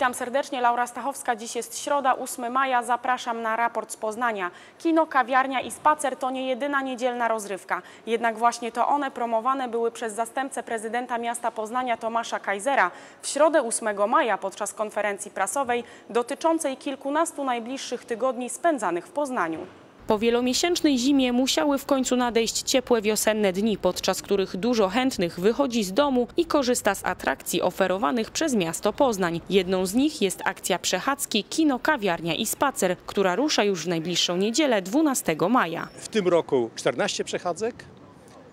Witam serdecznie, Laura Stachowska. Dziś jest środa, 8 maja. Zapraszam na raport z Poznania. Kino, kawiarnia i spacer to nie jedyna niedzielna rozrywka. Jednak właśnie to one promowane były przez zastępcę prezydenta miasta Poznania Tomasza Kajzera w środę 8 maja podczas konferencji prasowej dotyczącej kilkunastu najbliższych tygodni spędzanych w Poznaniu. Po wielomiesięcznej zimie musiały w końcu nadejść ciepłe wiosenne dni, podczas których dużo chętnych wychodzi z domu i korzysta z atrakcji oferowanych przez miasto Poznań. Jedną z nich jest akcja przechadzki Kino, Kawiarnia i Spacer, która rusza już w najbliższą niedzielę 12 maja. W tym roku 14 przechadzek,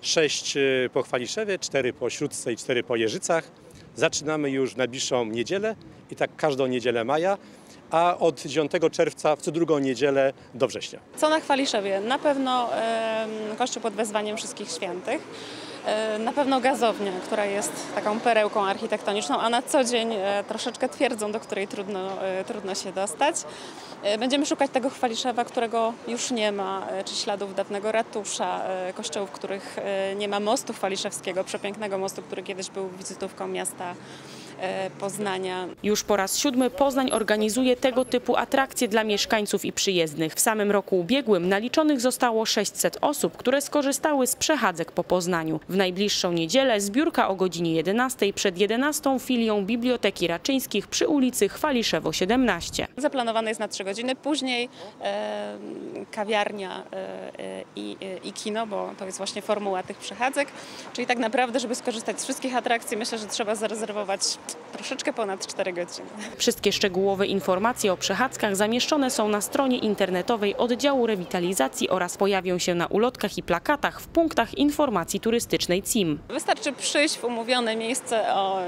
6 po Chwaliszewie, 4 po Śródce i 4 po Jeżycach. Zaczynamy już w najbliższą niedzielę i tak każdą niedzielę maja, a od 9 czerwca w co drugą niedzielę do września. Co na Chwaliszewie? Na pewno kościół pod wezwaniem wszystkich świętych. E, Na pewno gazownia, która jest taką perełką architektoniczną, a na co dzień e, troszeczkę twierdzą, do której trudno, e, trudno się dostać. Będziemy szukać tego Chwaliszewa, którego już nie ma, e, czy śladów dawnego ratusza, e, kościołów, których nie ma mostu chwaliszewskiego, przepięknego mostu, który kiedyś był wizytówką miasta Poznania. Już po raz siódmy Poznań organizuje tego typu atrakcje dla mieszkańców i przyjezdnych. W samym roku ubiegłym naliczonych zostało 600 osób, które skorzystały z przechadzek po Poznaniu. W najbliższą niedzielę zbiórka o godzinie 11 przed 11 filią Biblioteki Raczyńskich przy ulicy Chwaliszewo 17. Zaplanowane jest na 3 godziny, później e, kawiarnia e, e, i, e, i kino, bo to jest właśnie formuła tych przechadzek. Czyli tak naprawdę, żeby skorzystać z wszystkich atrakcji, myślę, że trzeba zarezerwować troszeczkę ponad 4 godziny. Wszystkie szczegółowe informacje o przechadzkach zamieszczone są na stronie internetowej oddziału rewitalizacji oraz pojawią się na ulotkach i plakatach w punktach informacji turystycznej CIM. Wystarczy przyjść w umówione miejsce o,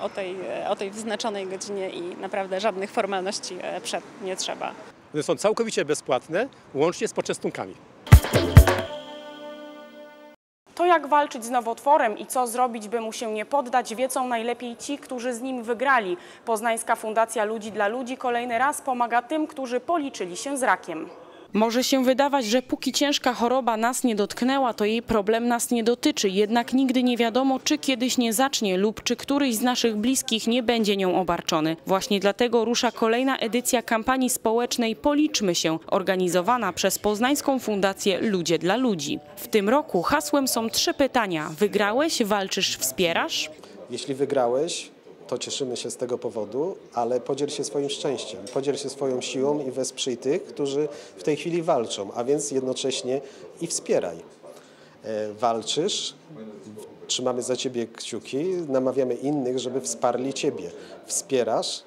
o, tej, o tej wyznaczonej godzinie i naprawdę żadnych formalności e, przed nie trzeba. One są całkowicie bezpłatne, łącznie z poczęstunkami. Jak walczyć z nowotworem i co zrobić, by mu się nie poddać, wiedzą najlepiej ci, którzy z nim wygrali. Poznańska Fundacja Ludzi dla Ludzi kolejny raz pomaga tym, którzy policzyli się z rakiem. Może się wydawać, że póki ciężka choroba nas nie dotknęła, to jej problem nas nie dotyczy. Jednak nigdy nie wiadomo, czy kiedyś nie zacznie lub czy któryś z naszych bliskich nie będzie nią obarczony. Właśnie dlatego rusza kolejna edycja kampanii społecznej Policzmy się, organizowana przez Poznańską Fundację Ludzie dla Ludzi. W tym roku hasłem są trzy pytania. Wygrałeś, walczysz, wspierasz? Jeśli wygrałeś, to cieszymy się z tego powodu, ale podziel się swoim szczęściem, podziel się swoją siłą i wesprzyj tych, którzy w tej chwili walczą, a więc jednocześnie i wspieraj. E, Walczysz, trzymamy za ciebie kciuki, namawiamy innych, żeby wsparli ciebie. Wspierasz,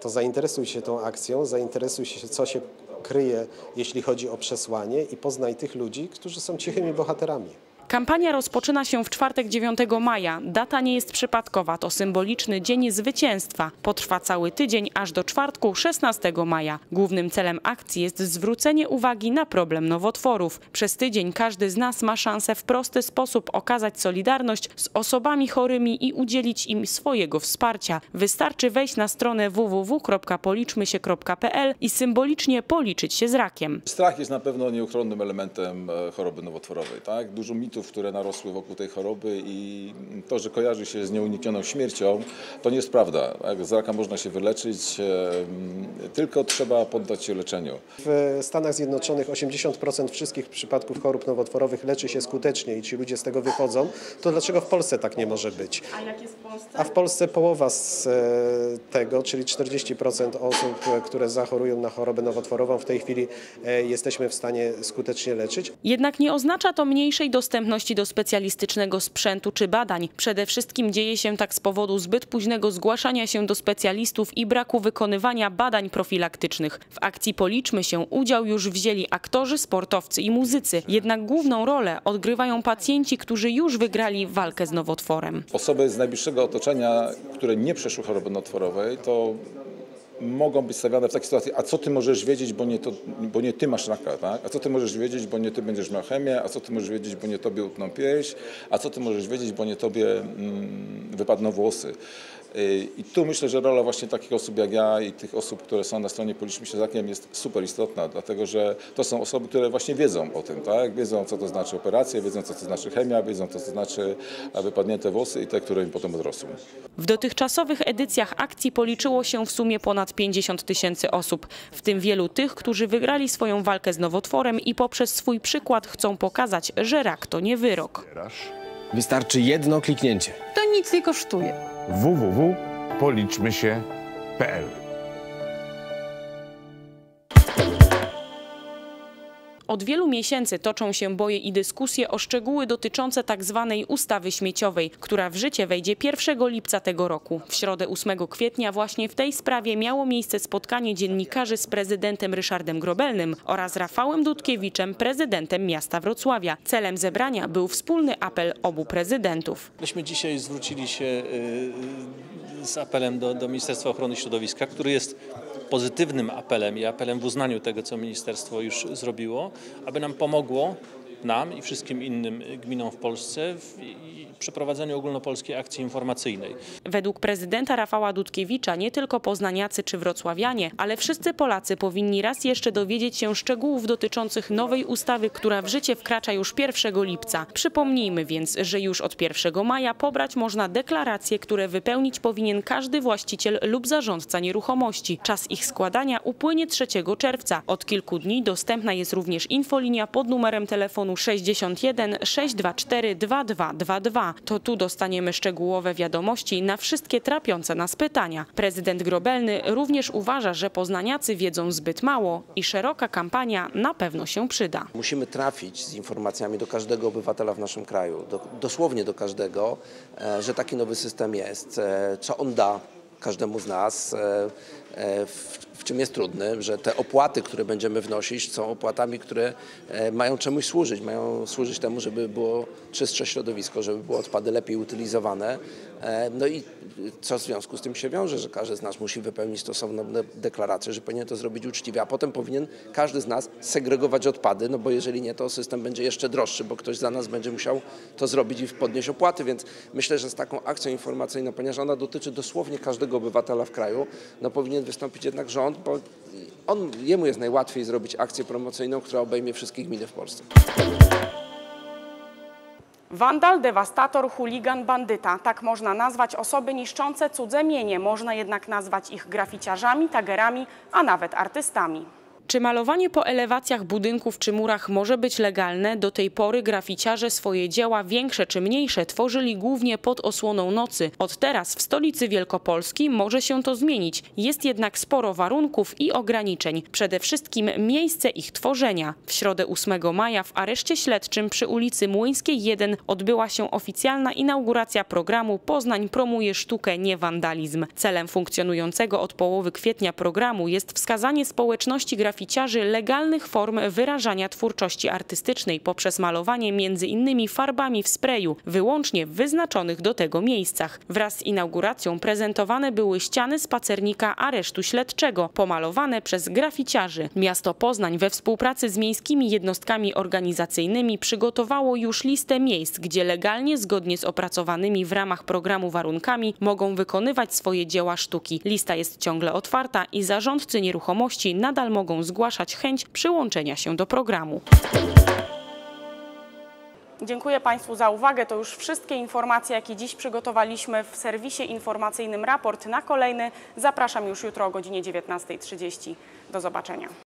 to zainteresuj się tą akcją, zainteresuj się, co się kryje, jeśli chodzi o przesłanie i poznaj tych ludzi, którzy są cichymi bohaterami. Kampania rozpoczyna się w czwartek 9 maja. Data nie jest przypadkowa, to symboliczny dzień zwycięstwa. Potrwa cały tydzień aż do czwartku 16 maja. Głównym celem akcji jest zwrócenie uwagi na problem nowotworów. Przez tydzień każdy z nas ma szansę w prosty sposób okazać solidarność z osobami chorymi i udzielić im swojego wsparcia. Wystarczy wejść na stronę www.policzmysie.pl i symbolicznie policzyć się z rakiem. Strach jest na pewno nieuchronnym elementem e, choroby nowotworowej. Tak? Dużo które narosły wokół tej choroby i to, że kojarzy się z nieuniknioną śmiercią, to nie jest prawda. Z raka można się wyleczyć, e, tylko trzeba poddać się leczeniu. W Stanach Zjednoczonych 80% wszystkich przypadków chorób nowotworowych leczy się skutecznie i ci ludzie z tego wychodzą, to dlaczego w Polsce tak nie może być? A jak jest w Polsce? A w Polsce połowa z e, tego, czyli 40% osób, które zachorują na chorobę nowotworową, w tej chwili e, jesteśmy w stanie skutecznie leczyć. Jednak nie oznacza to mniejszej dostępności do specjalistycznego sprzętu czy badań. Przede wszystkim dzieje się tak z powodu zbyt późnego zgłaszania się do specjalistów i braku wykonywania badań profilaktycznych. W akcji Policzmy się udział już wzięli aktorzy, sportowcy i muzycy. Jednak główną rolę odgrywają pacjenci, którzy już wygrali walkę z nowotworem. Osoby z najbliższego otoczenia, które nie przeszły choroby nowotworowej, to mogą być stawiane w takiej sytuacji, a co ty możesz wiedzieć, bo nie, to, bo nie ty masz raka, tak? A co ty możesz wiedzieć, bo nie ty będziesz miał chemię, a co ty możesz wiedzieć, bo nie tobie utną pierś, a co ty możesz wiedzieć, bo nie tobie mm, wypadną włosy. I tu myślę, że rola właśnie takich osób jak ja i tych osób, które są na stronie Policzmy się Zakiem jest super istotna, dlatego że to są osoby, które właśnie wiedzą o tym, tak? Wiedzą, co to znaczy operacje, wiedzą, co to znaczy chemia, wiedzą, co to znaczy e, wypadnięte włosy i te, które im potem odrosły. W dotychczasowych edycjach akcji policzyło się w sumie ponad 50 tysięcy osób, w tym wielu tych, którzy wygrali swoją walkę z nowotworem i poprzez swój przykład chcą pokazać, że rak to nie wyrok. Wystarczy jedno kliknięcie. To nic nie kosztuje. www.policzmysie.pl Od wielu miesięcy toczą się boje i dyskusje o szczegóły dotyczące tzw. ustawy śmieciowej, która w życie wejdzie 1 lipca tego roku. W środę 8 kwietnia właśnie w tej sprawie miało miejsce spotkanie dziennikarzy z prezydentem Ryszardem Grobelnym oraz Rafałem Dudkiewiczem, prezydentem miasta Wrocławia. Celem zebrania był wspólny apel obu prezydentów. Myśmy dzisiaj zwrócili się y, z apelem do, do Ministerstwa Ochrony Środowiska, który jest pozytywnym apelem i apelem w uznaniu tego, co ministerstwo już zrobiło, aby nam pomogło, nam i wszystkim innym gminom w Polsce w przeprowadzeniu ogólnopolskiej akcji informacyjnej. Według prezydenta Rafała Dudkiewicza nie tylko poznaniacy czy wrocławianie, ale wszyscy Polacy powinni raz jeszcze dowiedzieć się szczegółów dotyczących nowej ustawy, która w życie wkracza już 1 lipca. Przypomnijmy więc, że już od 1 maja pobrać można deklaracje, które wypełnić powinien każdy właściciel lub zarządca nieruchomości. Czas ich składania upłynie 3 czerwca. Od kilku dni dostępna jest również infolinia pod numerem telefonu 61 624 2222. To tu dostaniemy szczegółowe wiadomości na wszystkie trapiące nas pytania. Prezydent Grobelny również uważa, że poznaniacy wiedzą zbyt mało i szeroka kampania na pewno się przyda. Musimy trafić z informacjami do każdego obywatela w naszym kraju, do, dosłownie do każdego, e, że taki nowy system jest, e, co on da każdemu z nas, e, e, w, w czym jest trudny, że te opłaty, które będziemy wnosić, są opłatami, które e, mają czemuś służyć, mają służyć temu, żeby było czystsze środowisko, żeby były odpady lepiej utylizowane. E, No i co w związku z tym się wiąże, że każdy z nas musi wypełnić stosowną de- deklarację, że powinien to zrobić uczciwie, a potem powinien każdy z nas segregować odpady, no bo jeżeli nie, to system będzie jeszcze droższy, bo ktoś za nas będzie musiał to zrobić i podnieść opłaty, więc myślę, że z taką akcją informacyjną, ponieważ ona dotyczy dosłownie każdego obywatela w kraju, no powinien wystąpić jednak rząd, bo on, jemu jest najłatwiej zrobić akcję promocyjną, która obejmie wszystkie gminy w Polsce. Wandal, dewastator, chuligan, bandyta. Tak można nazwać osoby niszczące cudze mienie. Można jednak nazwać ich graficiarzami, tagerami, a nawet artystami. Czy malowanie po elewacjach budynków czy murach może być legalne? Do tej pory graficiarze swoje dzieła, większe czy mniejsze, tworzyli głównie pod osłoną nocy. Od teraz w stolicy Wielkopolski może się to zmienić. Jest jednak sporo warunków i ograniczeń. Przede wszystkim miejsce ich tworzenia. W środę 8 maja w areszcie śledczym przy ulicy Młyńskiej 1 odbyła się oficjalna inauguracja programu Poznań promuje sztukę, nie wandalizm. Celem funkcjonującego od połowy kwietnia programu jest wskazanie społeczności graficiarzy legalnych form wyrażania twórczości artystycznej poprzez malowanie innymi farbami w sprayu, wyłącznie w wyznaczonych do tego miejscach. Wraz z inauguracją prezentowane były ściany spacernika aresztu śledczego, pomalowane przez graficiarzy. Miasto Poznań we współpracy z miejskimi jednostkami organizacyjnymi przygotowało już listę miejsc, gdzie legalnie, zgodnie z opracowanymi w ramach programu warunkami, mogą wykonywać swoje dzieła sztuki. Lista jest ciągle otwarta i zarządcy nieruchomości nadal mogą zgłaszać chęć przyłączenia się do programu. Dziękuję Państwu za uwagę. To już wszystkie informacje, jakie dziś przygotowaliśmy w serwisie informacyjnym Raport. Na kolejny zapraszam już jutro o godzinie 19.30. Do zobaczenia.